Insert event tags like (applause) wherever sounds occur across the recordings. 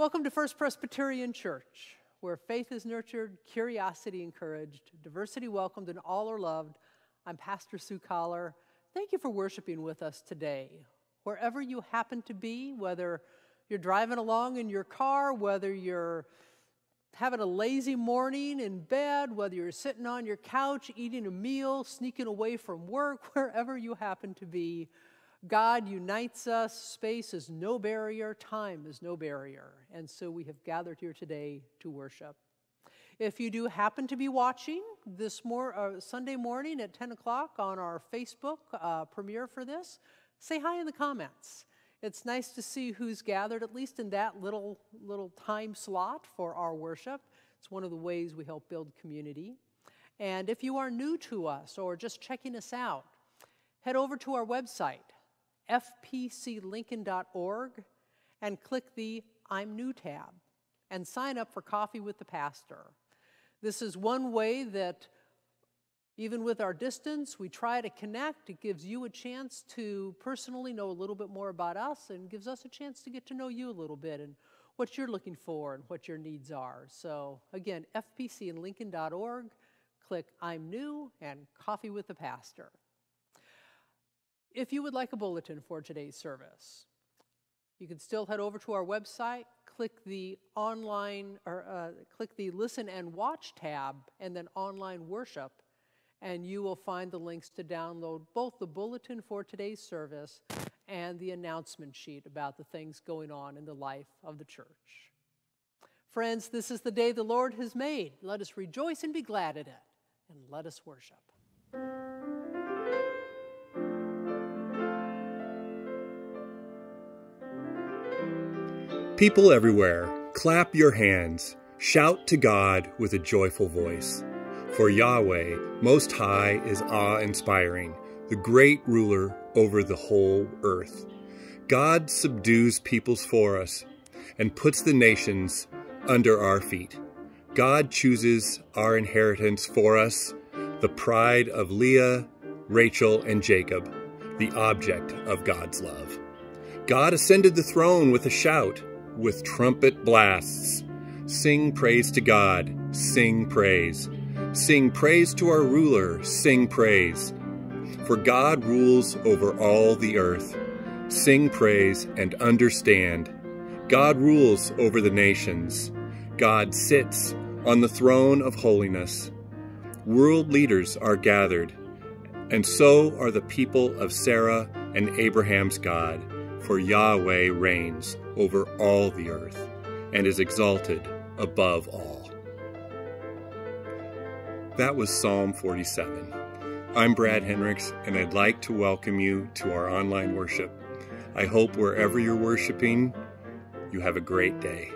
Welcome to First Presbyterian Church, where faith is nurtured, curiosity encouraged, diversity welcomed, and all are loved. I'm Pastor Sue Collar. Thank you for worshiping with us today. Wherever you happen to be, whether you're driving along in your car, whether you're having a lazy morning in bed, whether you're sitting on your couch eating a meal, sneaking away from work, (laughs) wherever you happen to be, God unites us. Space is no barrier, time is no barrier. And so we have gathered here today to worship. If you do happen to be watching this mor- uh, Sunday morning at 10 o'clock on our Facebook uh, premiere for this, say hi in the comments. It's nice to see who's gathered, at least in that little, little time slot for our worship. It's one of the ways we help build community. And if you are new to us or just checking us out, head over to our website, fpclincoln.org, and click the I'm New tab and sign up for Coffee with the Pastor. This is one way that, even with our distance, we try to connect. It gives you a chance to personally know a little bit more about us and gives us a chance to get to know you a little bit and what you're looking for and what your needs are. So, again, fpclincoln.org, click I'm New and Coffee with the Pastor. If you would like a bulletin for today's service, you can still head over to our website, click the online or uh, click the listen and watch tab and then online worship and you will find the links to download both the bulletin for today's service and the announcement sheet about the things going on in the life of the church. Friends, this is the day the Lord has made. Let us rejoice and be glad in it, and let us worship. People everywhere, clap your hands, shout to God with a joyful voice. For Yahweh, Most High, is awe inspiring, the great ruler over the whole earth. God subdues peoples for us and puts the nations under our feet. God chooses our inheritance for us, the pride of Leah, Rachel, and Jacob, the object of God's love. God ascended the throne with a shout, with trumpet blasts. Sing praise to God, sing praise. Sing praise to our ruler, sing praise. For God rules over all the earth. Sing praise and understand. God rules over the nations. God sits on the throne of holiness. World leaders are gathered, and so are the people of Sarah and Abraham's God, for Yahweh reigns over all the earth and is exalted above all. That was Psalm 47. I'm Brad Hendricks, and I'd like to welcome you to our online worship. I hope wherever you're worshiping, you have a great day.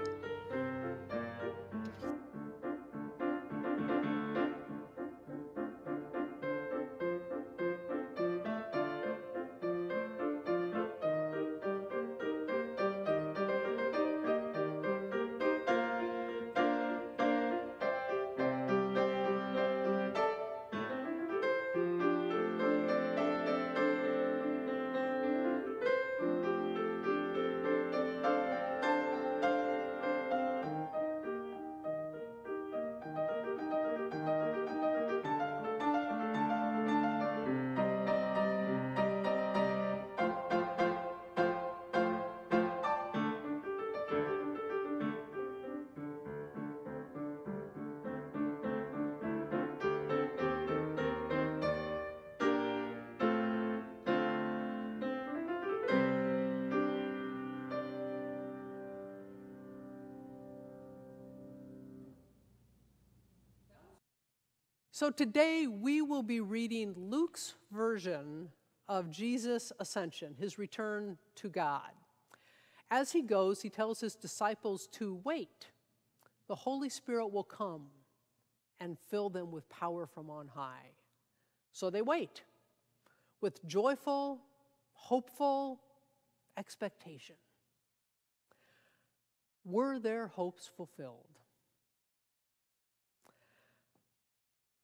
So today we will be reading Luke's version of Jesus' ascension, his return to God. As he goes, he tells his disciples to wait. The Holy Spirit will come and fill them with power from on high. So they wait with joyful, hopeful expectation. Were their hopes fulfilled?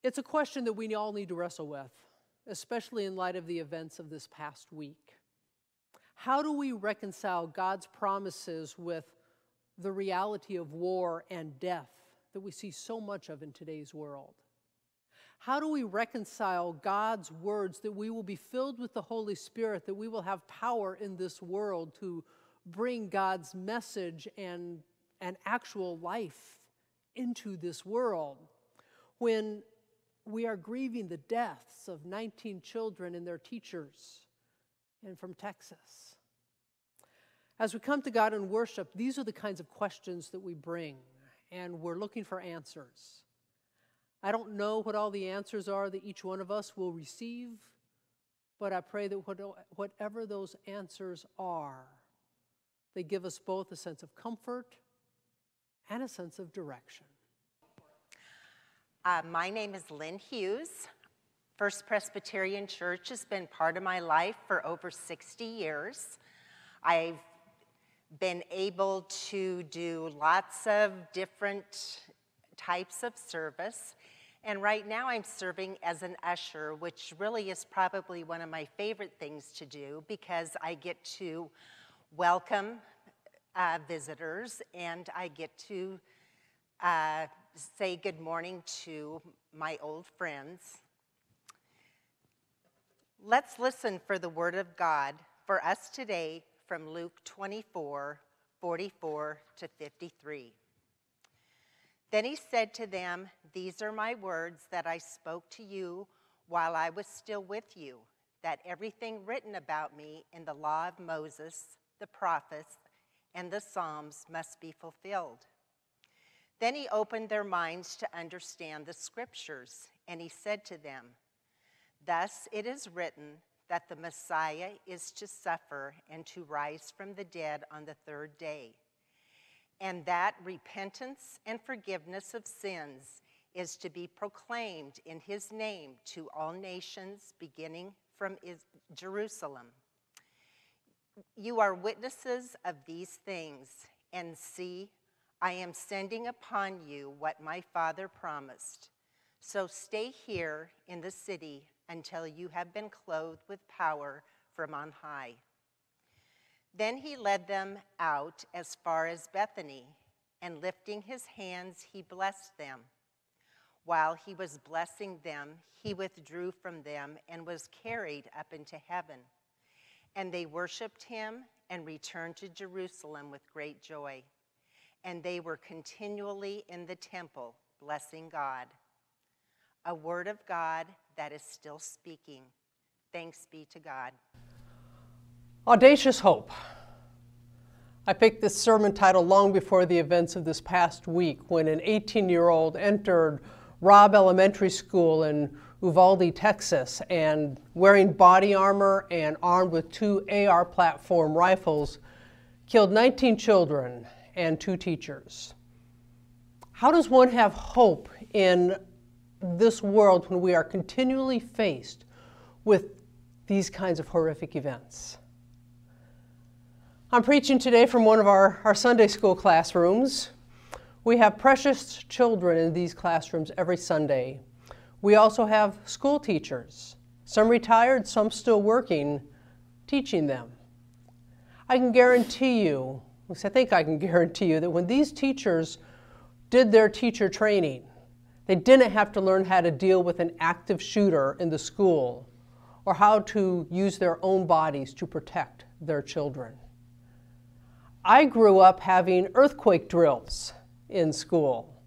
It's a question that we all need to wrestle with, especially in light of the events of this past week. How do we reconcile God's promises with the reality of war and death that we see so much of in today's world? How do we reconcile God's words that we will be filled with the Holy Spirit, that we will have power in this world to bring God's message and, and actual life into this world? When we are grieving the deaths of 19 children and their teachers, and from Texas. As we come to God in worship, these are the kinds of questions that we bring, and we're looking for answers. I don't know what all the answers are that each one of us will receive, but I pray that whatever those answers are, they give us both a sense of comfort and a sense of direction. Uh, my name is Lynn Hughes. First Presbyterian Church has been part of my life for over 60 years. I've been able to do lots of different types of service. And right now I'm serving as an usher, which really is probably one of my favorite things to do because I get to welcome uh, visitors and I get to uh, say good morning to my old friends. Let's listen for the word of God for us today from Luke 24 44 to 53. Then he said to them, These are my words that I spoke to you while I was still with you, that everything written about me in the law of Moses, the prophets, and the Psalms must be fulfilled. Then he opened their minds to understand the scriptures, and he said to them, Thus it is written that the Messiah is to suffer and to rise from the dead on the third day, and that repentance and forgiveness of sins is to be proclaimed in his name to all nations, beginning from Jerusalem. You are witnesses of these things, and see, I am sending upon you what my Father promised. So stay here in the city until you have been clothed with power from on high. Then he led them out as far as Bethany, and lifting his hands, he blessed them. While he was blessing them, he withdrew from them and was carried up into heaven. And they worshiped him and returned to Jerusalem with great joy and they were continually in the temple blessing God. A word of God that is still speaking. Thanks be to God. Audacious Hope. I picked this sermon title long before the events of this past week when an 18 year old entered Robb Elementary School in Uvalde, Texas, and wearing body armor and armed with two AR platform rifles, killed 19 children and two teachers. How does one have hope in this world when we are continually faced with these kinds of horrific events? I'm preaching today from one of our, our Sunday school classrooms. We have precious children in these classrooms every Sunday. We also have school teachers, some retired, some still working, teaching them. I can guarantee you I think I can (laughs) guarantee you that when these teachers did their teacher training, they didn't have to learn how to deal with an active shooter in the school or how to use their own bodies to protect their children. I grew up having earthquake drills in school.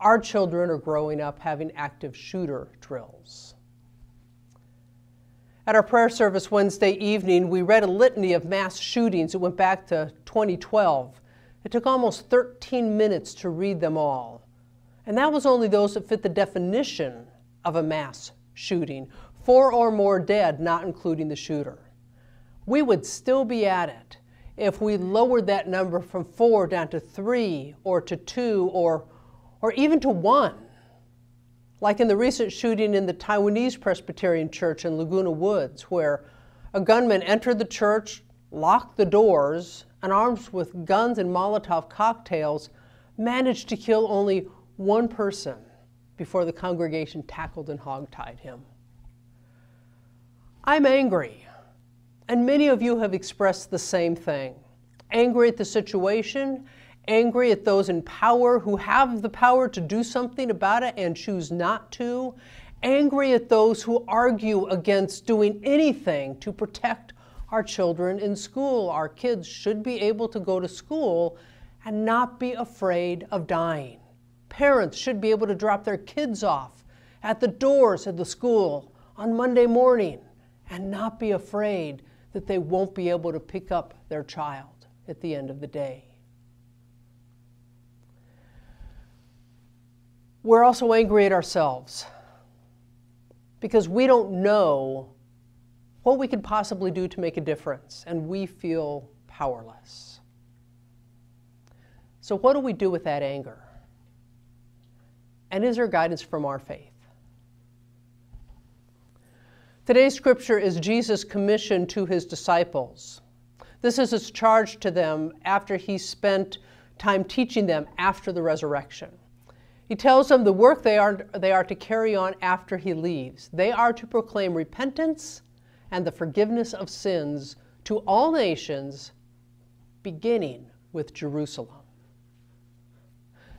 Our children are growing up having active shooter drills. At our prayer service Wednesday evening, we read a litany of mass shootings that went back to 2012. It took almost 13 minutes to read them all. And that was only those that fit the definition of a mass shooting four or more dead, not including the shooter. We would still be at it if we lowered that number from four down to three or to two or, or even to one like in the recent shooting in the Taiwanese Presbyterian Church in Laguna Woods, where a gunman entered the church, locked the doors, and armed with guns and Molotov cocktails, managed to kill only one person before the congregation tackled and hogtied him. I'm angry, and many of you have expressed the same thing. angry at the situation, angry at those in power who have the power to do something about it and choose not to, angry at those who argue against doing anything to protect our children in school. Our kids should be able to go to school and not be afraid of dying. Parents should be able to drop their kids off at the doors of the school on Monday morning and not be afraid that they won't be able to pick up their child at the end of the day. We're also angry at ourselves because we don't know what we could possibly do to make a difference and we feel powerless. So, what do we do with that anger? And is there guidance from our faith? Today's scripture is Jesus' commission to his disciples. This is his charge to them after he spent time teaching them after the resurrection. He tells them the work they are, they are to carry on after he leaves. They are to proclaim repentance and the forgiveness of sins to all nations, beginning with Jerusalem.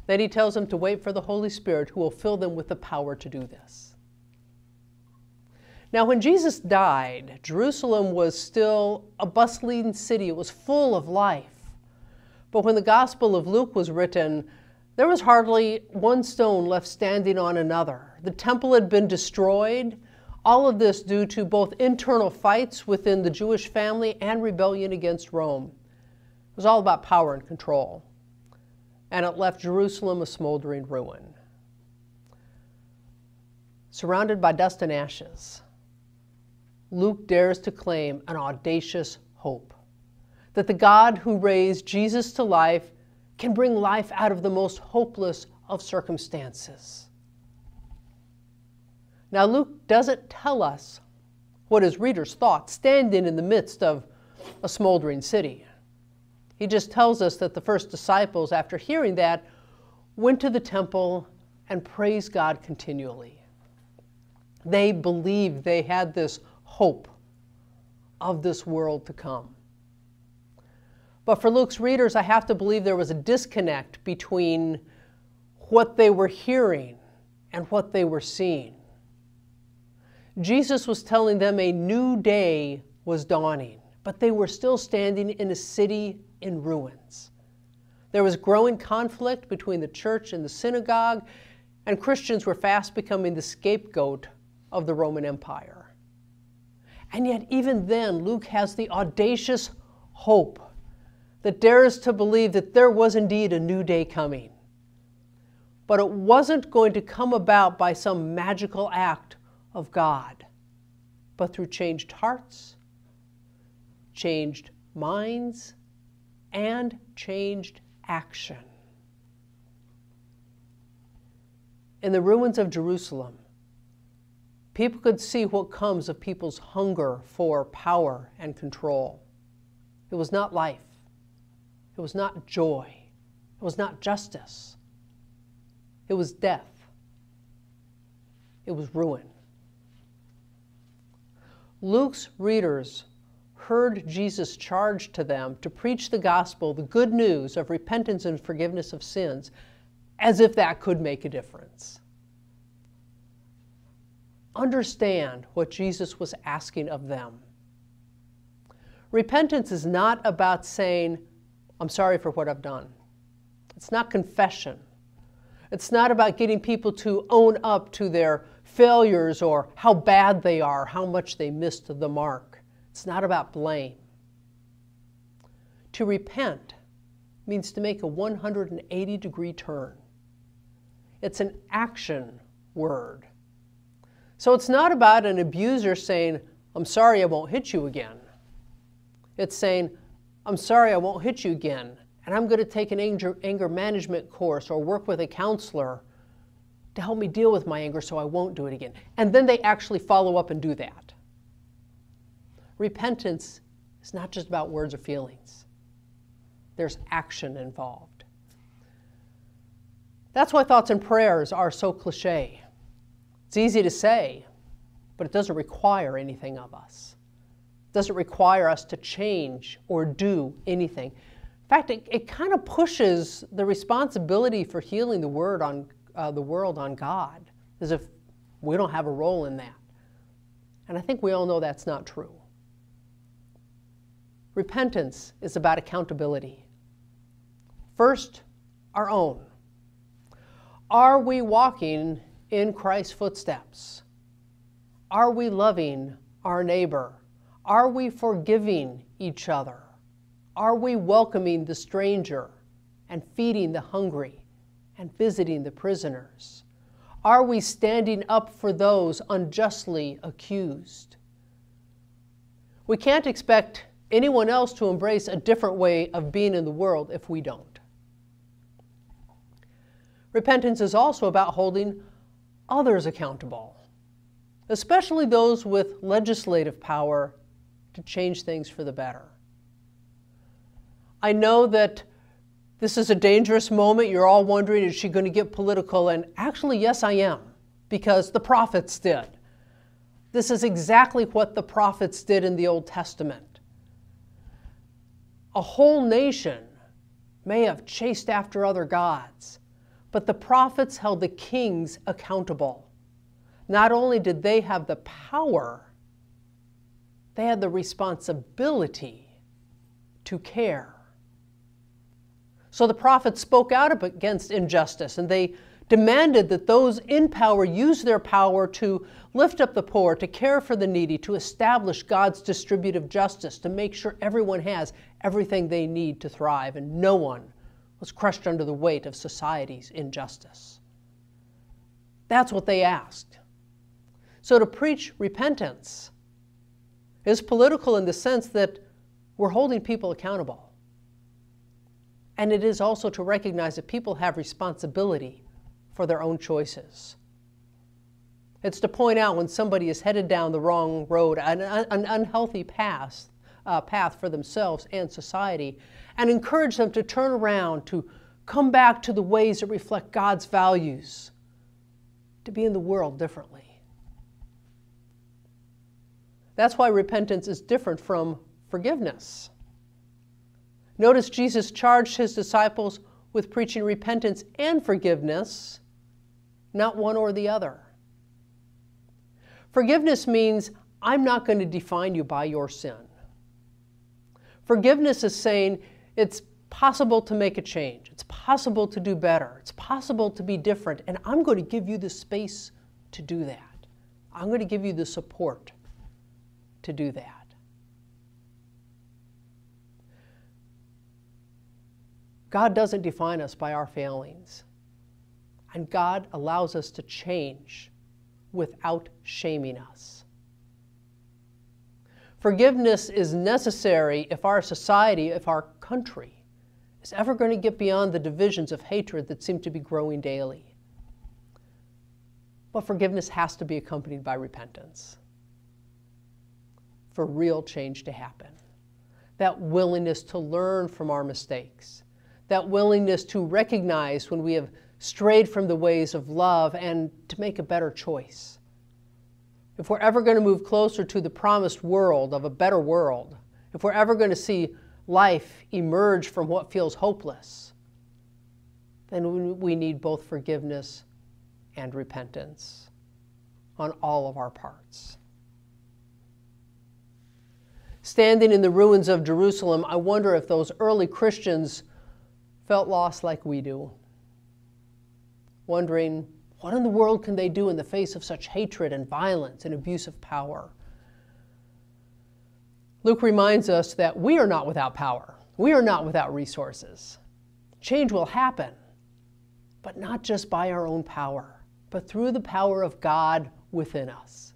Then he tells them to wait for the Holy Spirit who will fill them with the power to do this. Now, when Jesus died, Jerusalem was still a bustling city. It was full of life. But when the Gospel of Luke was written, there was hardly one stone left standing on another. The temple had been destroyed. All of this due to both internal fights within the Jewish family and rebellion against Rome. It was all about power and control. And it left Jerusalem a smoldering ruin. Surrounded by dust and ashes, Luke dares to claim an audacious hope that the God who raised Jesus to life can bring life out of the most hopeless of circumstances. Now, Luke doesn't tell us what his readers thought standing in the midst of a smoldering city. He just tells us that the first disciples, after hearing that, went to the temple and praised God continually. They believed they had this hope of this world to come. But for Luke's readers, I have to believe there was a disconnect between what they were hearing and what they were seeing. Jesus was telling them a new day was dawning, but they were still standing in a city in ruins. There was growing conflict between the church and the synagogue, and Christians were fast becoming the scapegoat of the Roman Empire. And yet, even then, Luke has the audacious hope that dares to believe that there was indeed a new day coming. But it wasn't going to come about by some magical act of God, but through changed hearts, changed minds, and changed action. In the ruins of Jerusalem, people could see what comes of people's hunger for power and control. It was not life. It was not joy. It was not justice. It was death. It was ruin. Luke's readers heard Jesus charge to them to preach the gospel, the good news of repentance and forgiveness of sins, as if that could make a difference. Understand what Jesus was asking of them. Repentance is not about saying, I'm sorry for what I've done. It's not confession. It's not about getting people to own up to their failures or how bad they are, how much they missed the mark. It's not about blame. To repent means to make a 180 degree turn. It's an action word. So it's not about an abuser saying, I'm sorry, I won't hit you again. It's saying, I'm sorry, I won't hit you again. And I'm going to take an anger, anger management course or work with a counselor to help me deal with my anger so I won't do it again. And then they actually follow up and do that. Repentance is not just about words or feelings, there's action involved. That's why thoughts and prayers are so cliche. It's easy to say, but it doesn't require anything of us doesn't require us to change or do anything. In fact, it, it kind of pushes the responsibility for healing the word on uh, the world on God, as if we don't have a role in that. And I think we all know that's not true. Repentance is about accountability. First, our own. Are we walking in Christ's footsteps? Are we loving our neighbor? Are we forgiving each other? Are we welcoming the stranger and feeding the hungry and visiting the prisoners? Are we standing up for those unjustly accused? We can't expect anyone else to embrace a different way of being in the world if we don't. Repentance is also about holding others accountable, especially those with legislative power to change things for the better. I know that this is a dangerous moment. You're all wondering, is she going to get political? And actually, yes, I am, because the prophets did. This is exactly what the prophets did in the Old Testament. A whole nation may have chased after other gods, but the prophets held the kings accountable. Not only did they have the power, they had the responsibility to care. So the prophets spoke out against injustice and they demanded that those in power use their power to lift up the poor, to care for the needy, to establish God's distributive justice, to make sure everyone has everything they need to thrive and no one was crushed under the weight of society's injustice. That's what they asked. So to preach repentance is political in the sense that we're holding people accountable. And it is also to recognize that people have responsibility for their own choices. It's to point out when somebody is headed down the wrong road, an, an unhealthy path, uh, path for themselves and society, and encourage them to turn around, to come back to the ways that reflect God's values, to be in the world differently. That's why repentance is different from forgiveness. Notice Jesus charged his disciples with preaching repentance and forgiveness, not one or the other. Forgiveness means I'm not going to define you by your sin. Forgiveness is saying it's possible to make a change, it's possible to do better, it's possible to be different, and I'm going to give you the space to do that. I'm going to give you the support to do that. God doesn't define us by our failings. And God allows us to change without shaming us. Forgiveness is necessary if our society, if our country is ever going to get beyond the divisions of hatred that seem to be growing daily. But forgiveness has to be accompanied by repentance for real change to happen. That willingness to learn from our mistakes, that willingness to recognize when we have strayed from the ways of love and to make a better choice if we're ever going to move closer to the promised world of a better world, if we're ever going to see life emerge from what feels hopeless, then we need both forgiveness and repentance on all of our parts. Standing in the ruins of Jerusalem, I wonder if those early Christians felt lost like we do, wondering, what in the world can they do in the face of such hatred and violence and abuse of power? Luke reminds us that we are not without power. We are not without resources. Change will happen, but not just by our own power, but through the power of God within us.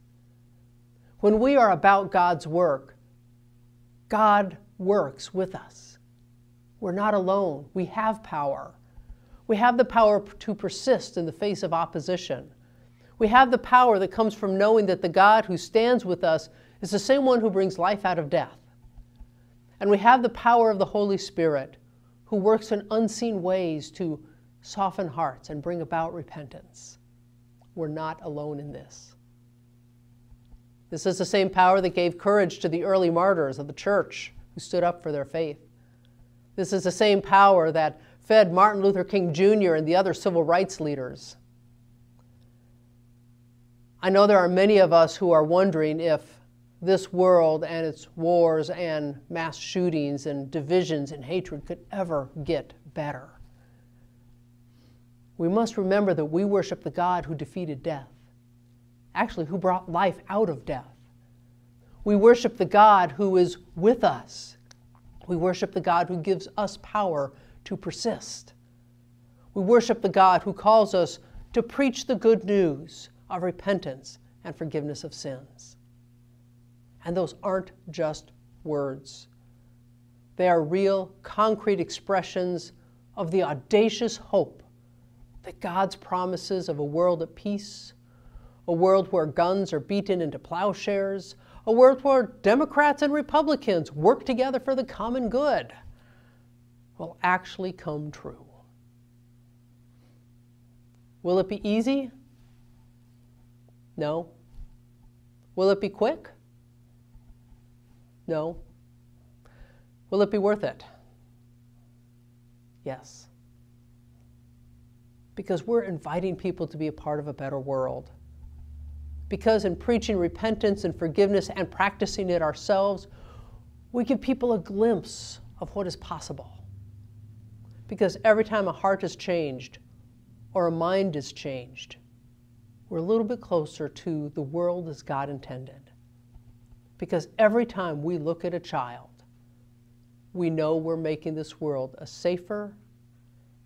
When we are about God's work, God works with us. We're not alone. We have power. We have the power to persist in the face of opposition. We have the power that comes from knowing that the God who stands with us is the same one who brings life out of death. And we have the power of the Holy Spirit who works in unseen ways to soften hearts and bring about repentance. We're not alone in this. This is the same power that gave courage to the early martyrs of the church who stood up for their faith. This is the same power that fed Martin Luther King Jr. and the other civil rights leaders. I know there are many of us who are wondering if this world and its wars and mass shootings and divisions and hatred could ever get better. We must remember that we worship the God who defeated death, actually, who brought life out of death. We worship the God who is with us. We worship the God who gives us power to persist. We worship the God who calls us to preach the good news of repentance and forgiveness of sins. And those aren't just words, they are real, concrete expressions of the audacious hope that God's promises of a world at peace, a world where guns are beaten into plowshares, a world where Democrats and Republicans work together for the common good, will actually come true. Will it be easy? No. Will it be quick? No. Will it be worth it? Yes. Because we're inviting people to be a part of a better world. Because in preaching repentance and forgiveness and practicing it ourselves, we give people a glimpse of what is possible. Because every time a heart is changed or a mind is changed, we're a little bit closer to the world as God intended. Because every time we look at a child, we know we're making this world a safer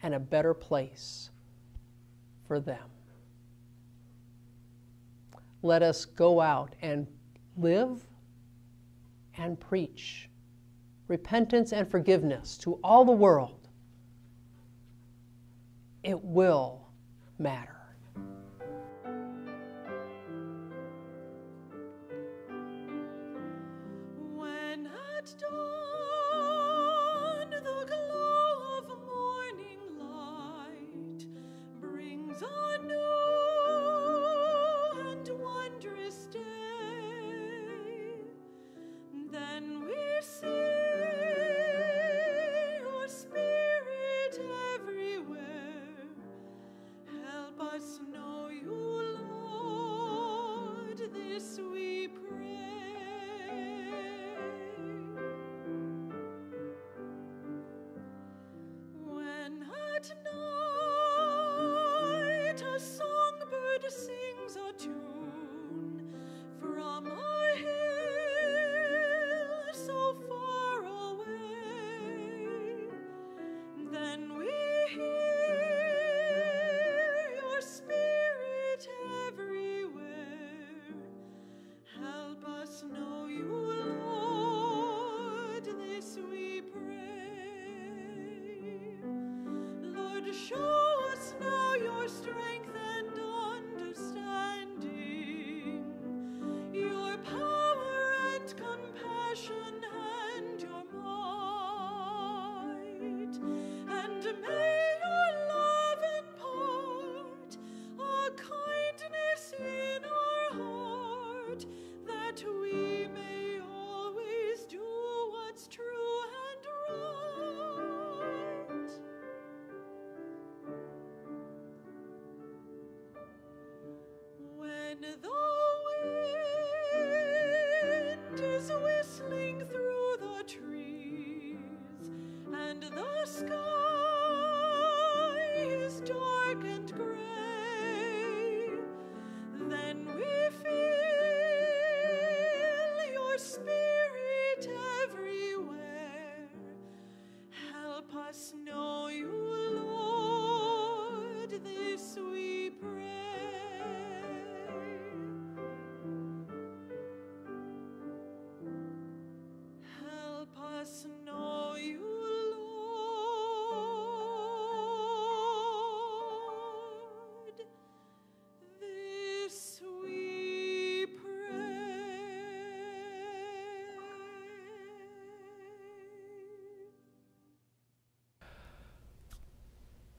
and a better place for them. Let us go out and live and preach repentance and forgiveness to all the world. It will matter.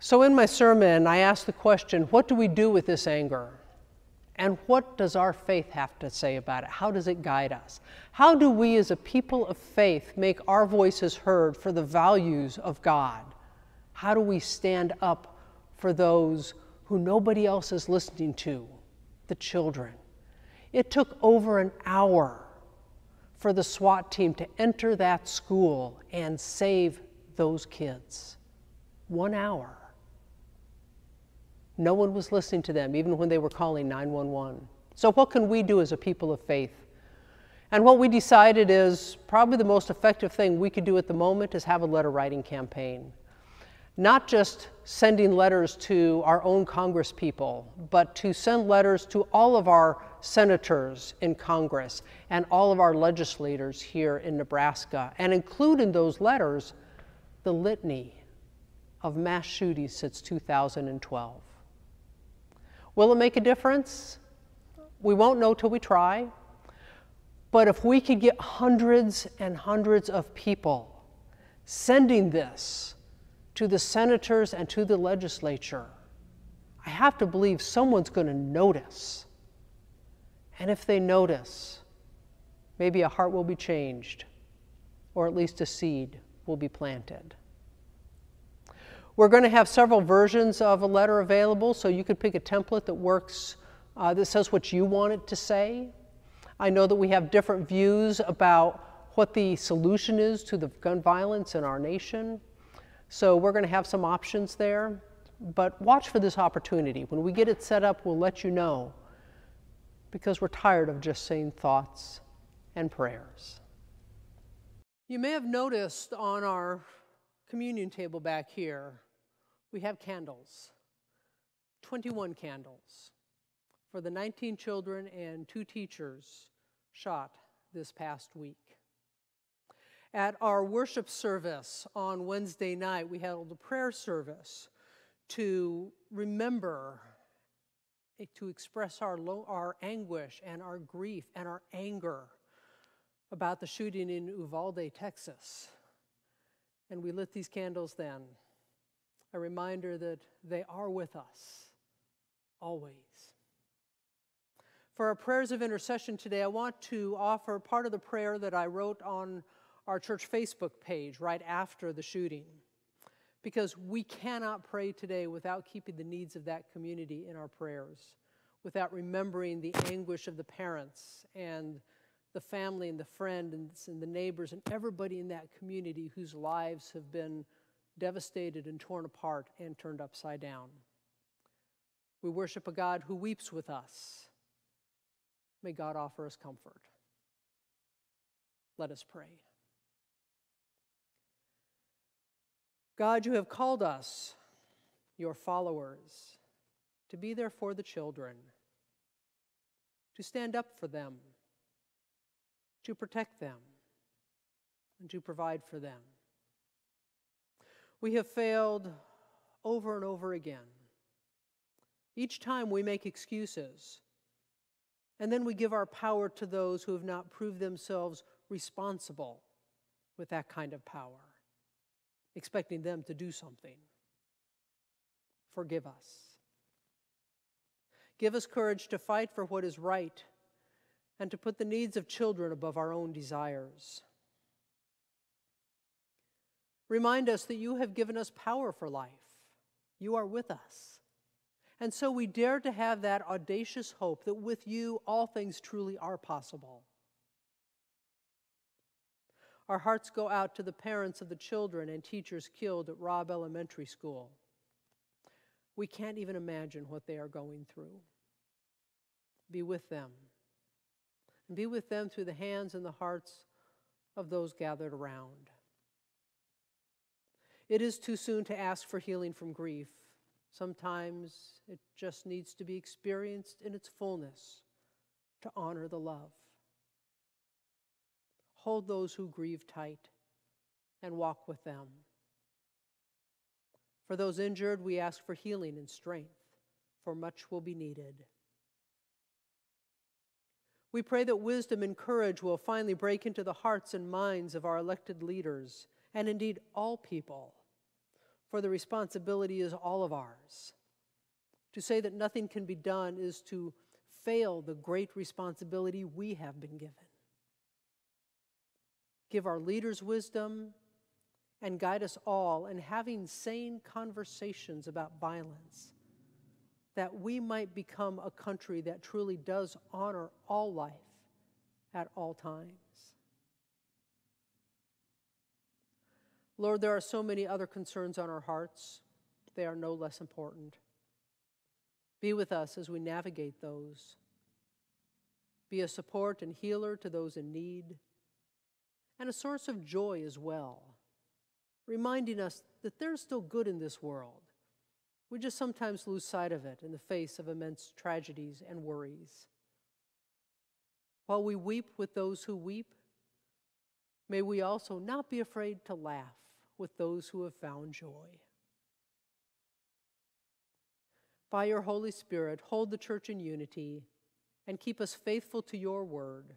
So, in my sermon, I asked the question what do we do with this anger? And what does our faith have to say about it? How does it guide us? How do we, as a people of faith, make our voices heard for the values of God? How do we stand up for those who nobody else is listening to, the children? It took over an hour for the SWAT team to enter that school and save those kids. One hour. No one was listening to them, even when they were calling 911. So, what can we do as a people of faith? And what we decided is probably the most effective thing we could do at the moment is have a letter writing campaign. Not just sending letters to our own Congress people, but to send letters to all of our senators in Congress and all of our legislators here in Nebraska, and include in those letters the litany of mass shootings since 2012. Will it make a difference? We won't know till we try. But if we could get hundreds and hundreds of people sending this to the senators and to the legislature, I have to believe someone's going to notice. And if they notice, maybe a heart will be changed, or at least a seed will be planted. We're going to have several versions of a letter available, so you could pick a template that works, uh, that says what you want it to say. I know that we have different views about what the solution is to the gun violence in our nation. So we're going to have some options there. But watch for this opportunity. When we get it set up, we'll let you know because we're tired of just saying thoughts and prayers. You may have noticed on our communion table back here we have candles 21 candles for the 19 children and two teachers shot this past week. At our worship service on Wednesday night, we held a prayer service to remember, eh, to express our, our anguish and our grief and our anger about the shooting in Uvalde, Texas. And we lit these candles then a reminder that they are with us always. For our prayers of intercession today, I want to offer part of the prayer that I wrote on our church Facebook page right after the shooting. Because we cannot pray today without keeping the needs of that community in our prayers, without remembering the anguish of the parents and the family and the friends and the neighbors and everybody in that community whose lives have been devastated and torn apart and turned upside down. We worship a God who weeps with us. May God offer us comfort. Let us pray. God, you have called us, your followers, to be there for the children, to stand up for them, to protect them, and to provide for them. We have failed over and over again. Each time we make excuses, and then we give our power to those who have not proved themselves responsible with that kind of power, expecting them to do something. Forgive us. Give us courage to fight for what is right and to put the needs of children above our own desires. Remind us that you have given us power for life. You are with us. And so we dare to have that audacious hope that with you all things truly are possible. Our hearts go out to the parents of the children and teachers killed at Robb Elementary School. We can't even imagine what they are going through. Be with them. And be with them through the hands and the hearts of those gathered around. It is too soon to ask for healing from grief. Sometimes it just needs to be experienced in its fullness to honor the love. Hold those who grieve tight and walk with them. For those injured, we ask for healing and strength, for much will be needed. We pray that wisdom and courage will finally break into the hearts and minds of our elected leaders, and indeed all people for the responsibility is all of ours. To say that nothing can be done is to fail the great responsibility we have been given. Give our leaders wisdom and guide us all in having sane conversations about violence, that we might become a country that truly does honor all life at all times. Lord, there are so many other concerns on our hearts. They are no less important. Be with us as we navigate those. Be a support and healer to those in need, and a source of joy as well, reminding us that there's still good in this world. We just sometimes lose sight of it in the face of immense tragedies and worries. While we weep with those who weep, may we also not be afraid to laugh with those who have found joy. By your Holy Spirit, hold the church in unity and keep us faithful to your word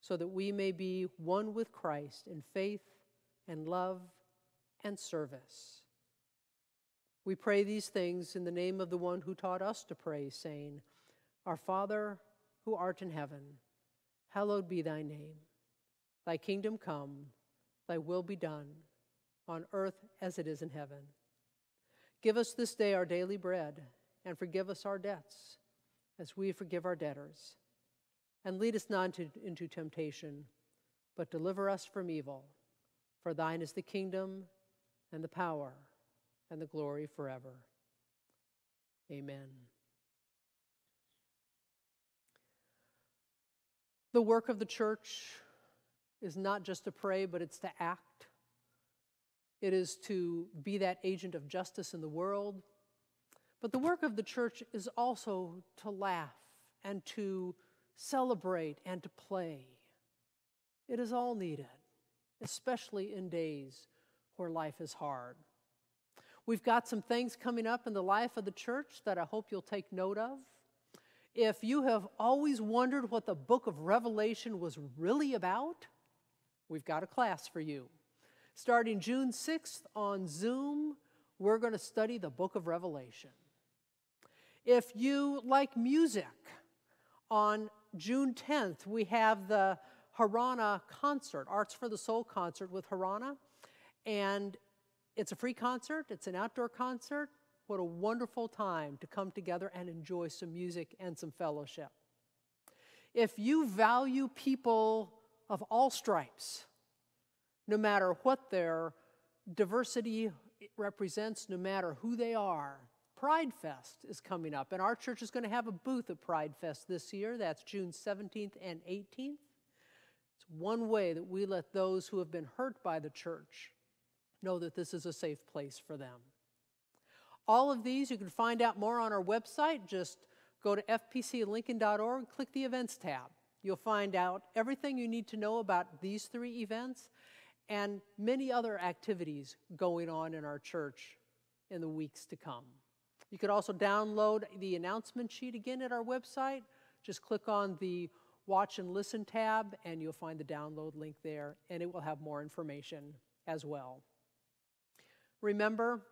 so that we may be one with Christ in faith and love and service. We pray these things in the name of the one who taught us to pray, saying, Our Father, who art in heaven, hallowed be thy name. Thy kingdom come, thy will be done, on earth as it is in heaven. Give us this day our daily bread and forgive us our debts as we forgive our debtors. And lead us not into, into temptation, but deliver us from evil. For thine is the kingdom and the power and the glory forever. Amen. The work of the church is not just to pray, but it's to act. It is to be that agent of justice in the world but the work of the church is also to laugh and to celebrate and to play. It is all needed, especially in days where life is hard. We've got some things coming up in the life of the church that I hope you'll take note of. If you have always wondered what the book of Revelation was really about, we've got a class for you. Starting June 6th on Zoom, we're going to study the book of Revelation. If you like music, on June 10th, we have the Harana concert, Arts for the Soul concert with Harana. And it's a free concert, it's an outdoor concert. What a wonderful time to come together and enjoy some music and some fellowship. If you value people of all stripes, no matter what their diversity represents, no matter who they are, Pride Fest is coming up, and our church is going to have a booth at Pride Fest this year. That's June 17th and 18th. It's one way that we let those who have been hurt by the church know that this is a safe place for them. All of these, you can find out more on our website. Just go to fpclincoln.org, click the events tab. You'll find out everything you need to know about these three events and many other activities going on in our church in the weeks to come. You could also download the announcement sheet again at our website. Just click on the Watch and Listen tab, and you'll find the download link there, and it will have more information as well. Remember,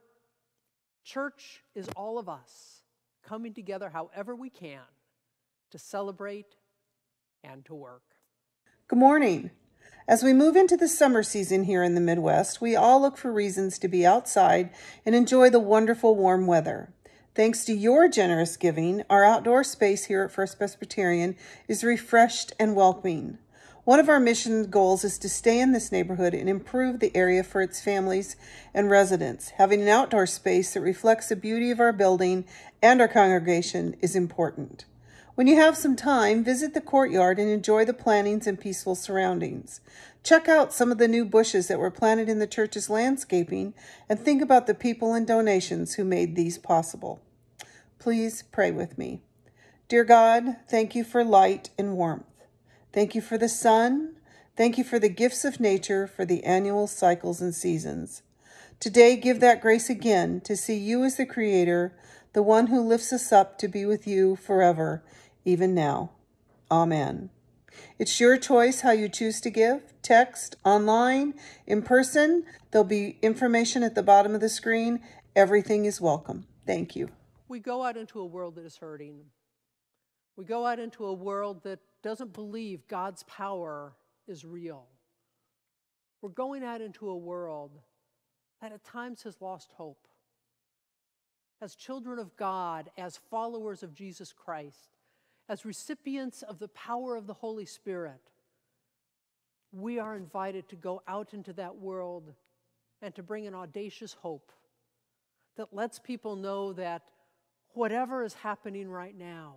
church is all of us coming together however we can to celebrate and to work. Good morning. As we move into the summer season here in the Midwest, we all look for reasons to be outside and enjoy the wonderful warm weather. Thanks to your generous giving, our outdoor space here at First Presbyterian is refreshed and welcoming. One of our mission goals is to stay in this neighborhood and improve the area for its families and residents. Having an outdoor space that reflects the beauty of our building and our congregation is important. When you have some time, visit the courtyard and enjoy the plantings and peaceful surroundings. Check out some of the new bushes that were planted in the church's landscaping and think about the people and donations who made these possible. Please pray with me. Dear God, thank you for light and warmth. Thank you for the sun. Thank you for the gifts of nature, for the annual cycles and seasons. Today, give that grace again to see you as the Creator, the one who lifts us up to be with you forever, even now. Amen. It's your choice how you choose to give text, online, in person. There'll be information at the bottom of the screen. Everything is welcome. Thank you. We go out into a world that is hurting. We go out into a world that doesn't believe God's power is real. We're going out into a world that at times has lost hope. As children of God, as followers of Jesus Christ, as recipients of the power of the Holy Spirit, we are invited to go out into that world and to bring an audacious hope that lets people know that whatever is happening right now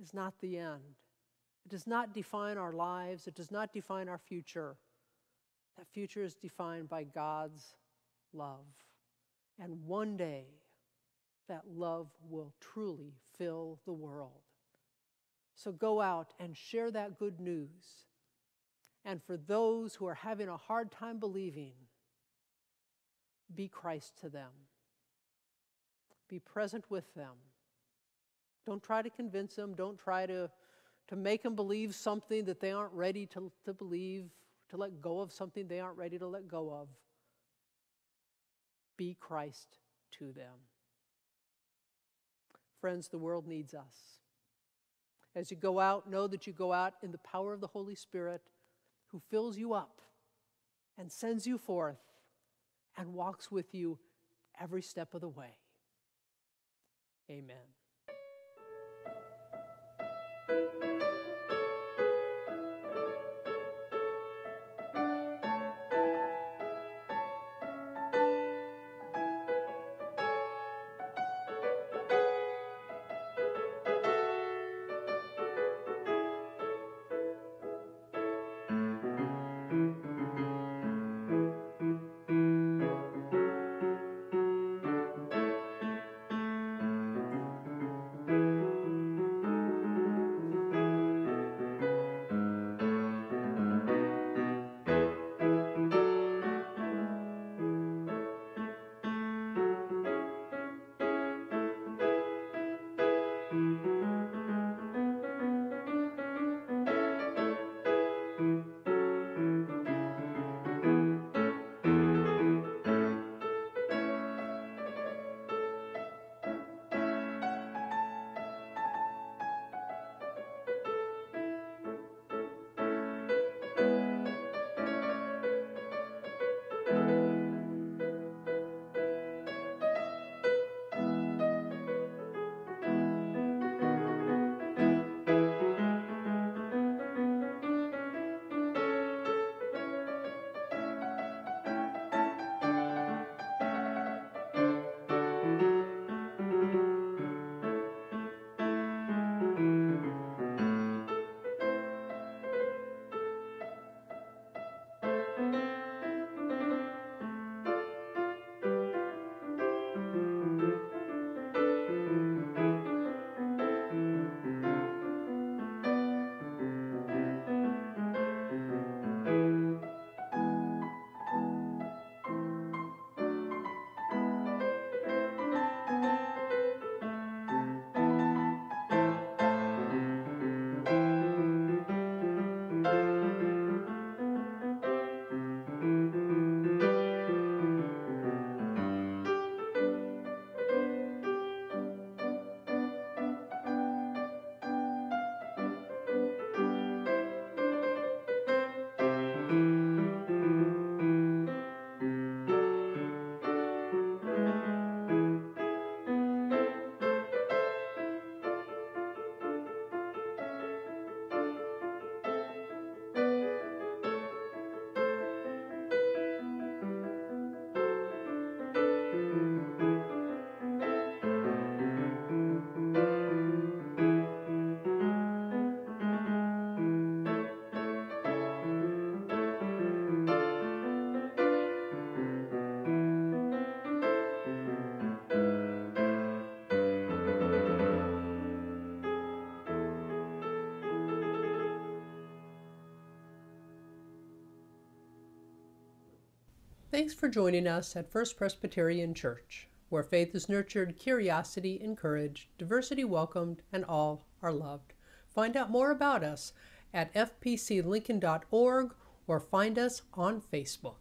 is not the end. It does not define our lives, it does not define our future. That future is defined by God's love. And one day, that love will truly fill the world. So go out and share that good news. And for those who are having a hard time believing, be Christ to them. Be present with them. Don't try to convince them. Don't try to, to make them believe something that they aren't ready to, to believe, to let go of something they aren't ready to let go of. Be Christ to them. Friends, the world needs us. As you go out, know that you go out in the power of the Holy Spirit who fills you up and sends you forth and walks with you every step of the way. Amen. Thanks for joining us at First Presbyterian Church, where faith is nurtured, curiosity encouraged, diversity welcomed, and all are loved. Find out more about us at fpclincoln.org or find us on Facebook.